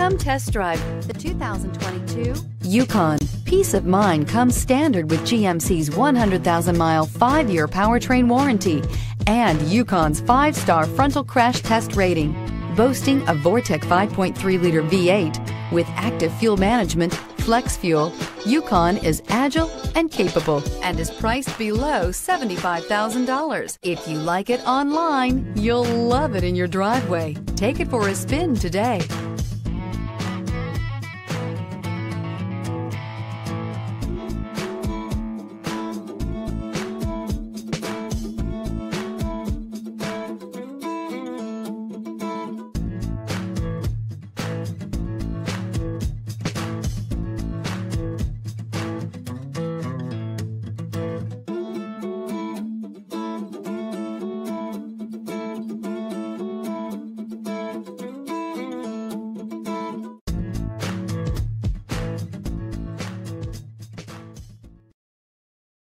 Come test drive the 2022 Yukon. Peace of mind comes standard with GMC's 100,000 mile, five year powertrain warranty and Yukon's five star frontal crash test rating. Boasting a Vortec 5.3 liter V8 with active fuel management, flex fuel, Yukon is agile and capable and is priced below $75,000. If you like it online, you'll love it in your driveway. Take it for a spin today.